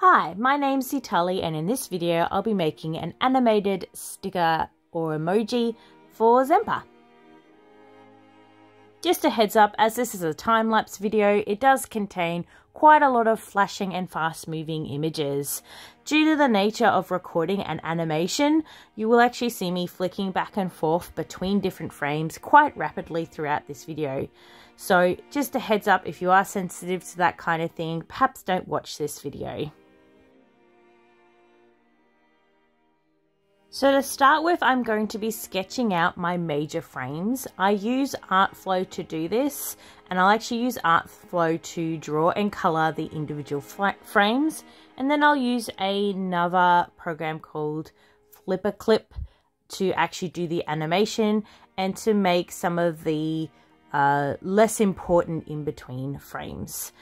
Hi, my name's Ztarli and in this video I'll be making an animated sticker or emoji for Zemper. Just a heads up, as this is a time-lapse video, it does contain quite a lot of flashing and fast-moving images. Due to the nature of recording an animation, you will actually see me flicking back and forth between different frames quite rapidly throughout this video. So just a heads up, if you are sensitive to that kind of thing, perhaps don't watch this video. So to start with, I'm going to be sketching out my major frames. I use Artflow to do this, and I'll actually use Artflow to draw and color the individual frames. And then I'll use another program called FlipaClip to actually do the animation and to make some of the uh, less important in-between frames.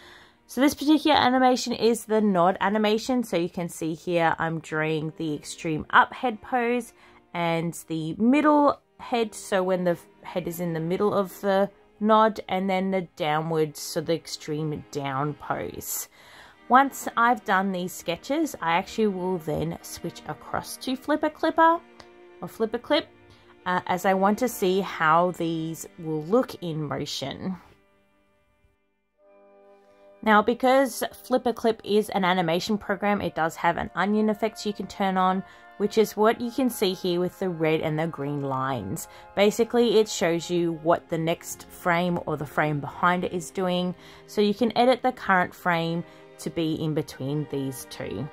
So this particular animation is the nod animation. So you can see here I'm drawing the extreme up head pose and the middle head. So when the head is in the middle of the nod and then the downwards, so the extreme down pose. Once I've done these sketches, I actually will then switch across to FlipaClipper or FlipaClip uh, as I want to see how these will look in motion. Now, because FlipaClip is an animation program, it does have an onion effect you can turn on, which is what you can see here with the red and the green lines. Basically, it shows you what the next frame or the frame behind it is doing, so you can edit the current frame to be in between these two.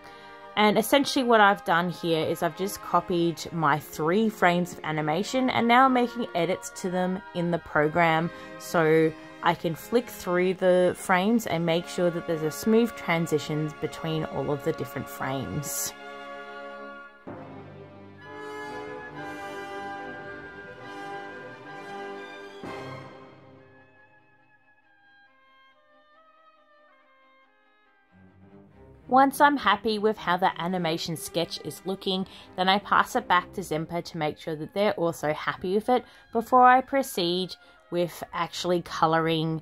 And essentially what I've done here is I've just copied my three frames of animation and now I'm making edits to them in the program. So I can flick through the frames and make sure that there's a smooth transitions between all of the different frames. Once I'm happy with how the animation sketch is looking, then I pass it back to Zemper to make sure that they're also happy with it before I proceed with actually coloring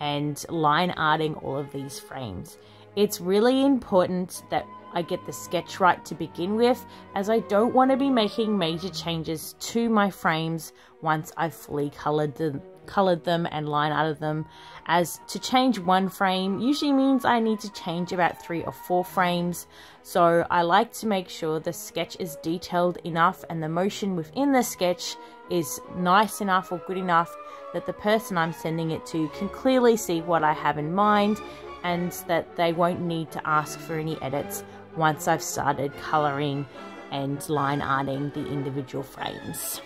and line arting all of these frames. It's really important that I get the sketch right to begin with as I don't want to be making major changes to my frames once I've fully colored them colored them and line out of them as to change one frame usually means I need to change about three or four frames so I like to make sure the sketch is detailed enough and the motion within the sketch is nice enough or good enough that the person I'm sending it to can clearly see what I have in mind and that they won't need to ask for any edits once I've started colouring and line arting the individual frames.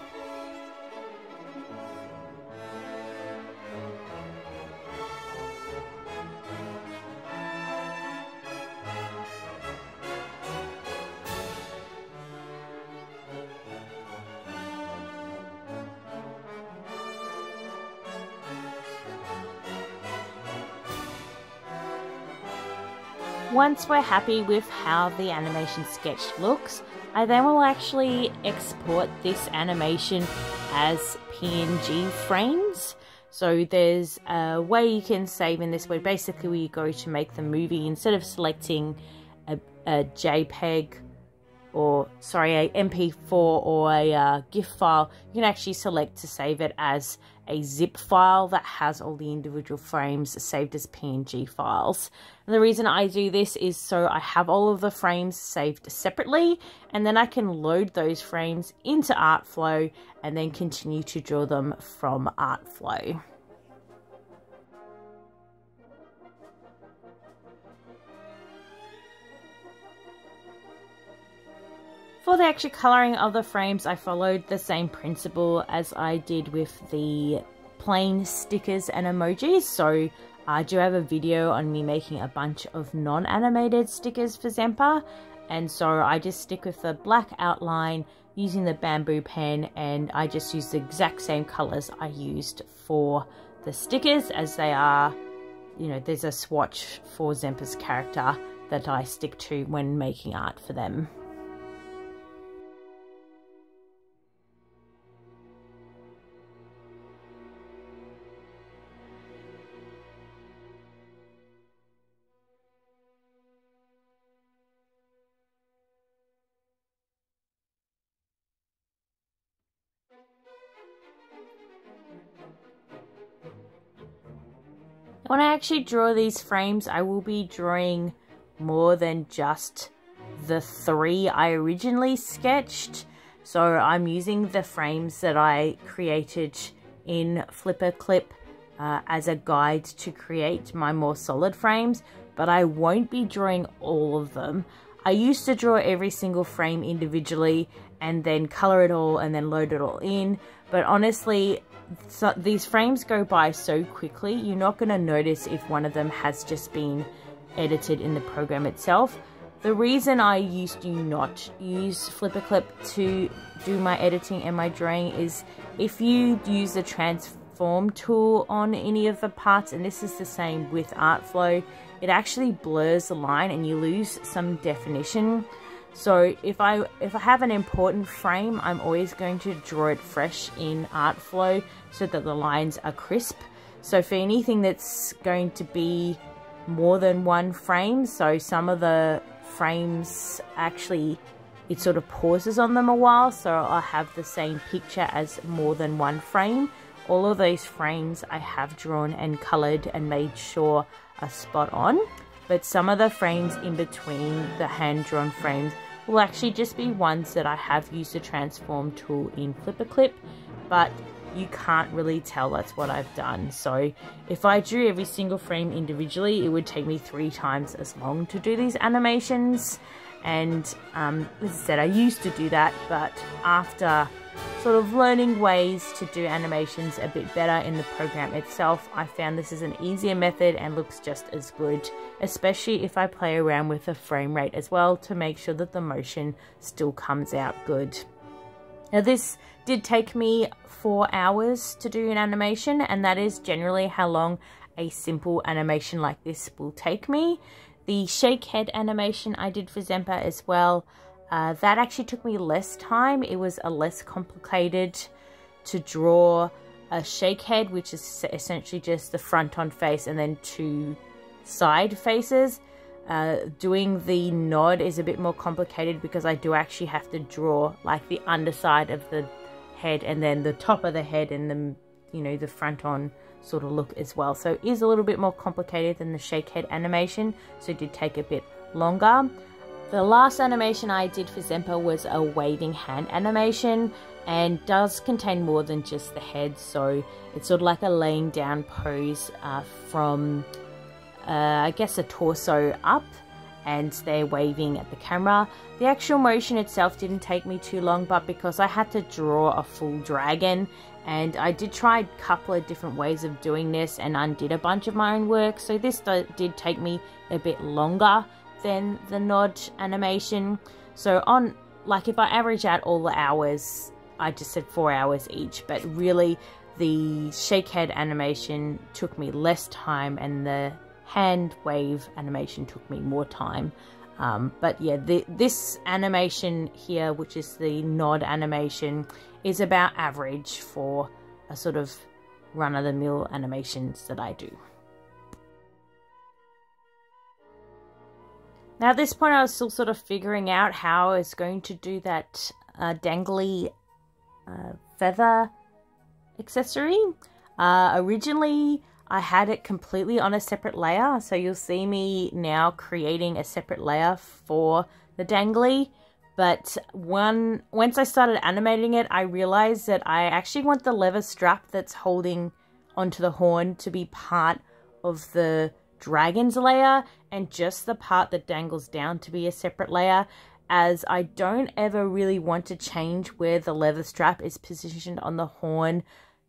Once we're happy with how the animation sketch looks, I then will actually export this animation as PNG frames. So there's a way you can save in this way. Basically, you go to make the movie, instead of selecting a, a JPEG or sorry, a MP4 or a uh, GIF file, you can actually select to save it as a zip file that has all the individual frames saved as PNG files. And the reason I do this is so I have all of the frames saved separately and then I can load those frames into Artflow and then continue to draw them from Artflow. For the actual colouring of the frames, I followed the same principle as I did with the plain stickers and emojis. So I do have a video on me making a bunch of non-animated stickers for Zemper. And so I just stick with the black outline using the bamboo pen and I just use the exact same colours I used for the stickers as they are, you know, there's a swatch for Zemper's character that I stick to when making art for them. When I actually draw these frames, I will be drawing more than just the three I originally sketched. So I'm using the frames that I created in FlipaClip uh, as a guide to create my more solid frames, but I won't be drawing all of them. I used to draw every single frame individually and then color it all and then load it all in, but honestly, so these frames go by so quickly, you're not going to notice if one of them has just been edited in the program itself. The reason I used to not use FlipaClip to do my editing and my drawing is if you use the transform tool on any of the parts, and this is the same with Artflow, it actually blurs the line and you lose some definition. So if I if I have an important frame, I'm always going to draw it fresh in Artflow so that the lines are crisp. So for anything that's going to be more than one frame, so some of the frames actually it sort of pauses on them a while so I have the same picture as more than one frame all of those frames I have drawn and colored and made sure are spot on but some of the frames in between the hand drawn frames will actually just be ones that I have used the transform tool in FlipaClip but you can't really tell that's what I've done. So if I drew every single frame individually, it would take me three times as long to do these animations. And um, as I said, I used to do that, but after sort of learning ways to do animations a bit better in the program itself, I found this is an easier method and looks just as good, especially if I play around with the frame rate as well to make sure that the motion still comes out good. Now this did take me four hours to do an animation and that is generally how long a simple animation like this will take me. The shake head animation I did for Zemper as well, uh, that actually took me less time. It was a less complicated to draw a shake head, which is essentially just the front on face and then two side faces. Uh, doing the nod is a bit more complicated because I do actually have to draw like the underside of the head and then the top of the head and the you know the front on sort of look as well. So it is a little bit more complicated than the shake head animation so it did take a bit longer. The last animation I did for Zemper was a waving hand animation and does contain more than just the head. So it's sort of like a laying down pose uh, from uh, I guess a torso up and they're waving at the camera. The actual motion itself didn't take me too long, but because I had to draw a full dragon, and I did try a couple of different ways of doing this and undid a bunch of my own work, so this did take me a bit longer than the nod animation. So on, like if I average out all the hours, I just said four hours each, but really the shake head animation took me less time and the hand wave animation took me more time. Um, but yeah, the, this animation here, which is the nod animation, is about average for a sort of run-of-the-mill animations that I do. Now at this point I was still sort of figuring out how I was going to do that uh, dangly uh, feather accessory. Uh, originally I had it completely on a separate layer. So you'll see me now creating a separate layer for the dangly. But one, once I started animating it, I realized that I actually want the leather strap that's holding onto the horn to be part of the dragon's layer and just the part that dangles down to be a separate layer as I don't ever really want to change where the leather strap is positioned on the horn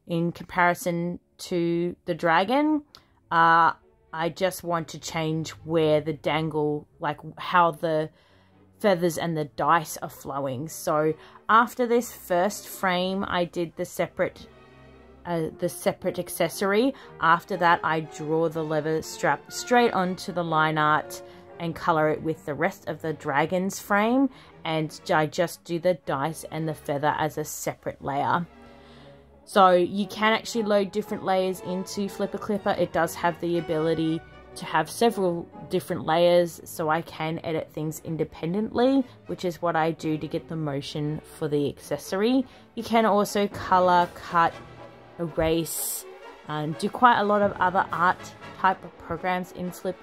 in comparison to the dragon. Uh, I just want to change where the dangle, like how the feathers and the dice are flowing. So after this first frame, I did the separate uh, the separate accessory. After that, I draw the leather strap straight onto the line art and color it with the rest of the dragon's frame. And I just do the dice and the feather as a separate layer. So you can actually load different layers into Flipper Clipper. It does have the ability to have several different layers so I can edit things independently, which is what I do to get the motion for the accessory. You can also color, cut, erase, and do quite a lot of other art type of programs in Flip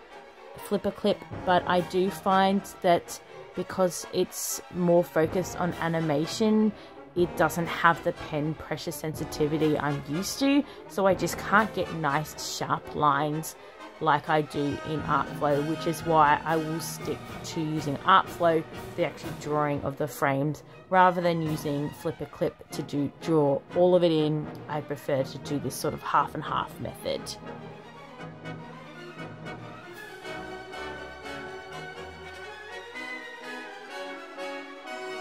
FlipaClip, but I do find that because it's more focused on animation, it doesn't have the pen pressure sensitivity I'm used to, so I just can't get nice sharp lines like I do in Artflow, which is why I will stick to using Artflow, the actual drawing of the frames, rather than using FlipaClip to do draw all of it in. I prefer to do this sort of half and half method.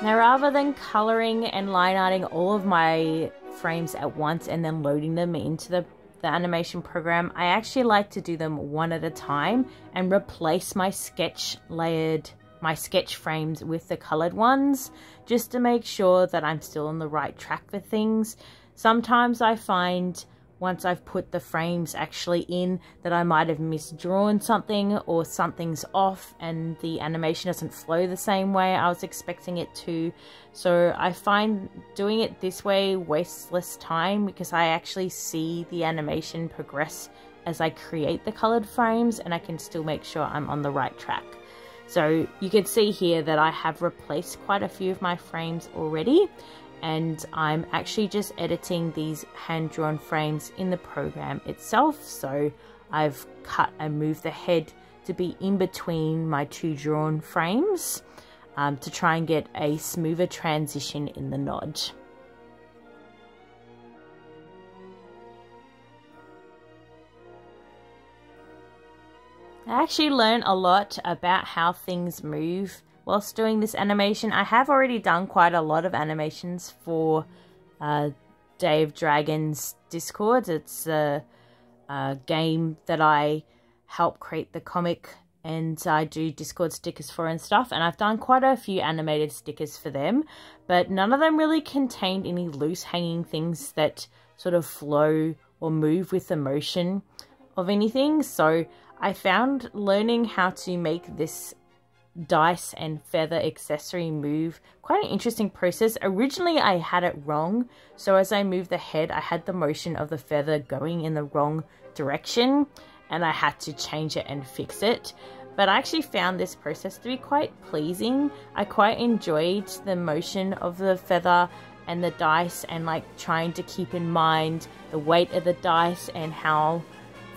Now rather than colouring and line arting all of my frames at once and then loading them into the, the animation program, I actually like to do them one at a time and replace my sketch layered, my sketch frames with the coloured ones just to make sure that I'm still on the right track for things. Sometimes I find once I've put the frames actually in that I might have misdrawn something or something's off and the animation doesn't flow the same way I was expecting it to. So I find doing it this way wastes less time because I actually see the animation progress as I create the colored frames and I can still make sure I'm on the right track. So you can see here that I have replaced quite a few of my frames already and I'm actually just editing these hand-drawn frames in the program itself so I've cut and moved the head to be in between my two drawn frames um, to try and get a smoother transition in the nod. I actually learned a lot about how things move whilst doing this animation. I have already done quite a lot of animations for uh, of Dragons Discord. It's a, a game that I help create the comic and I do Discord stickers for and stuff. And I've done quite a few animated stickers for them, but none of them really contained any loose hanging things that sort of flow or move with the motion of anything. So I found learning how to make this dice and feather accessory move. Quite an interesting process. Originally I had it wrong, so as I moved the head I had the motion of the feather going in the wrong direction and I had to change it and fix it. But I actually found this process to be quite pleasing. I quite enjoyed the motion of the feather and the dice and like trying to keep in mind the weight of the dice and how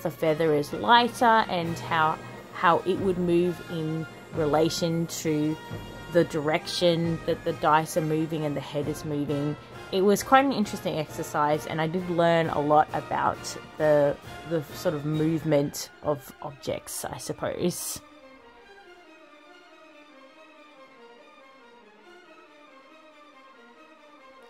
the feather is lighter and how how it would move in relation to the direction that the dice are moving and the head is moving. It was quite an interesting exercise, and I did learn a lot about the the sort of movement of objects, I suppose.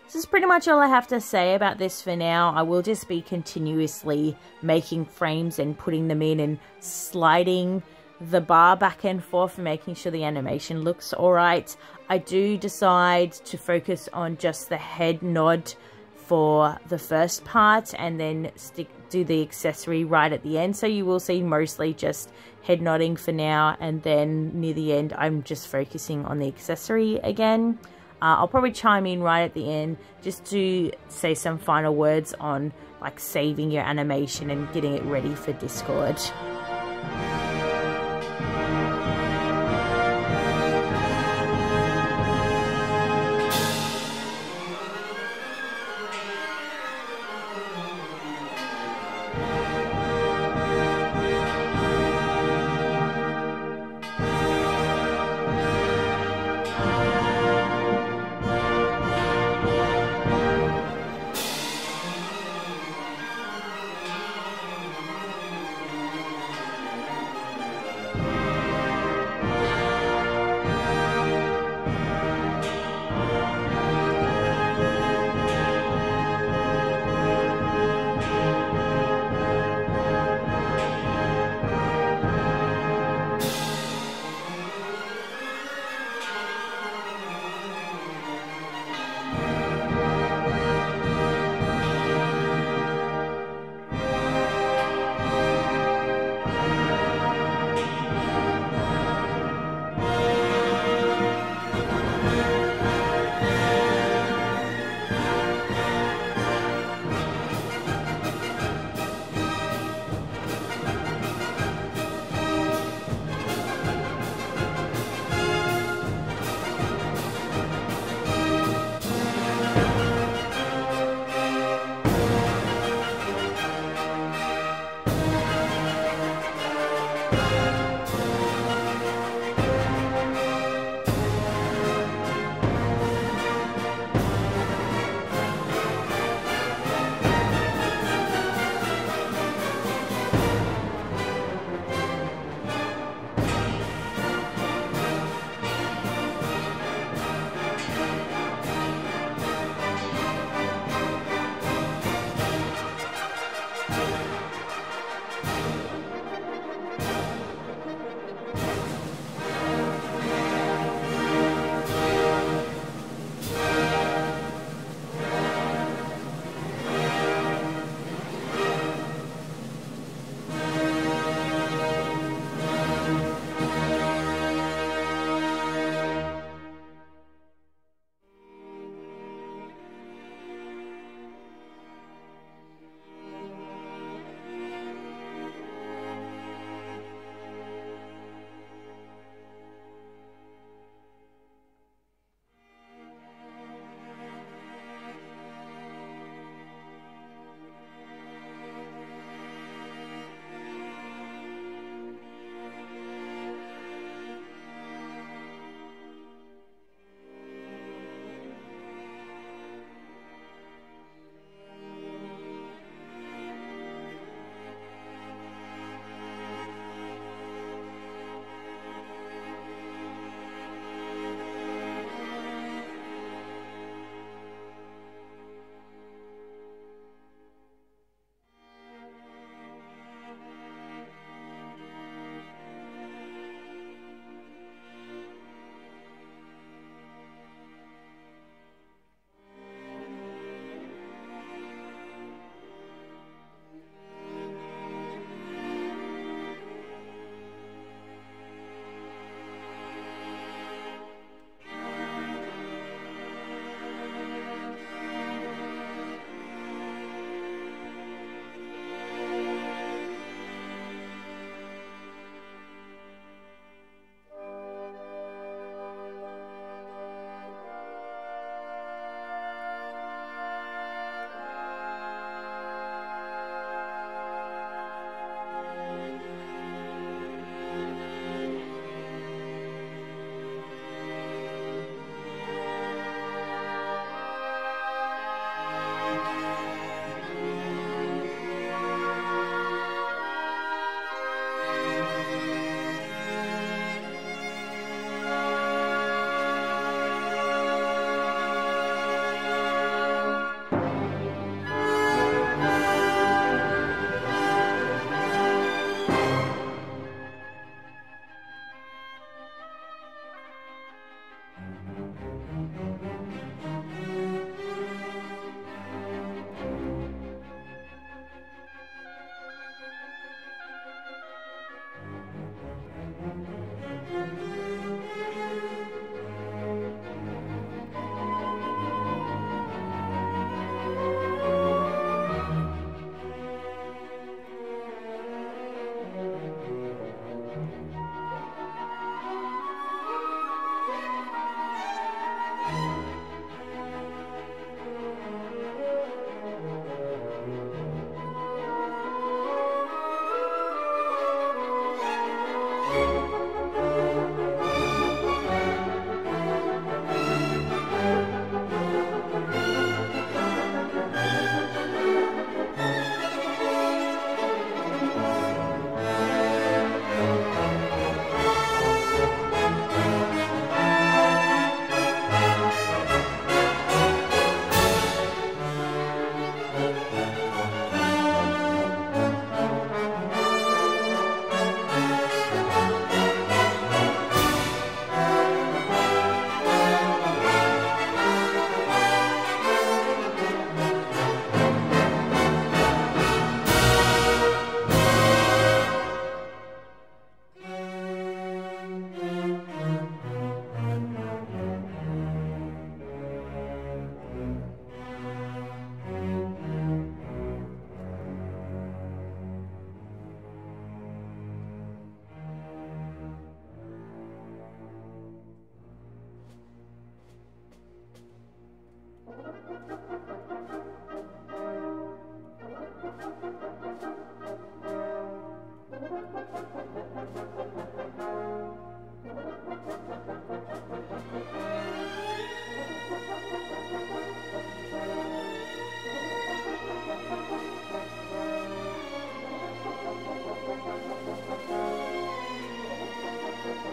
This is pretty much all I have to say about this for now. I will just be continuously making frames and putting them in and sliding the bar back and forth making sure the animation looks alright. I do decide to focus on just the head nod for the first part and then stick do the accessory right at the end so you will see mostly just head nodding for now and then near the end I'm just focusing on the accessory again uh, I'll probably chime in right at the end just to say some final words on like saving your animation and getting it ready for Discord.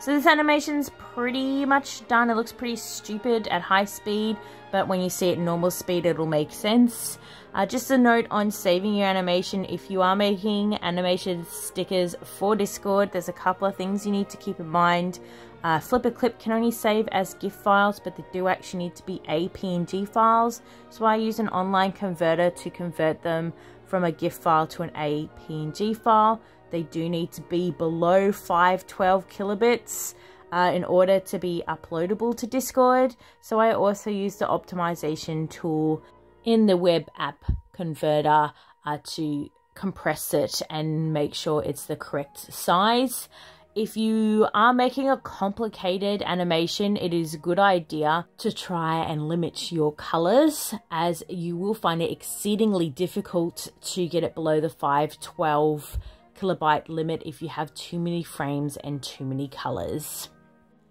So this animation's pretty much done. It looks pretty stupid at high speed, but when you see it normal speed, it'll make sense. Uh, just a note on saving your animation. If you are making animation stickers for Discord, there's a couple of things you need to keep in mind. Uh, FlipaClip can only save as GIF files, but they do actually need to be APNG files. So I use an online converter to convert them from a GIF file to an APNG file. They do need to be below 512 kilobits uh, in order to be uploadable to Discord. So I also use the optimization tool in the web app converter uh, to compress it and make sure it's the correct size. If you are making a complicated animation, it is a good idea to try and limit your colors as you will find it exceedingly difficult to get it below the 512 kilobyte limit if you have too many frames and too many colors.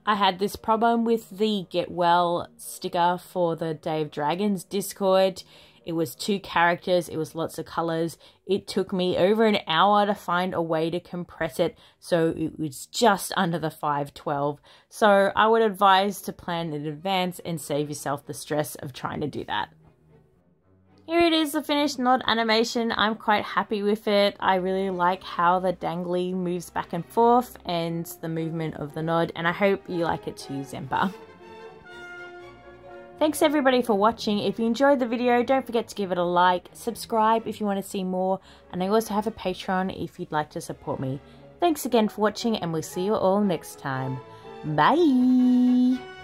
I had this problem with the Get Well sticker for the Day of Dragons Discord. It was two characters, it was lots of colors. It took me over an hour to find a way to compress it, so it was just under the 512. So I would advise to plan in advance and save yourself the stress of trying to do that. Here it is, the finished Nod animation. I'm quite happy with it. I really like how the dangly moves back and forth and the movement of the Nod, and I hope you like it too, Zemper. Thanks everybody for watching. If you enjoyed the video, don't forget to give it a like, subscribe if you want to see more, and I also have a Patreon if you'd like to support me. Thanks again for watching, and we'll see you all next time. Bye!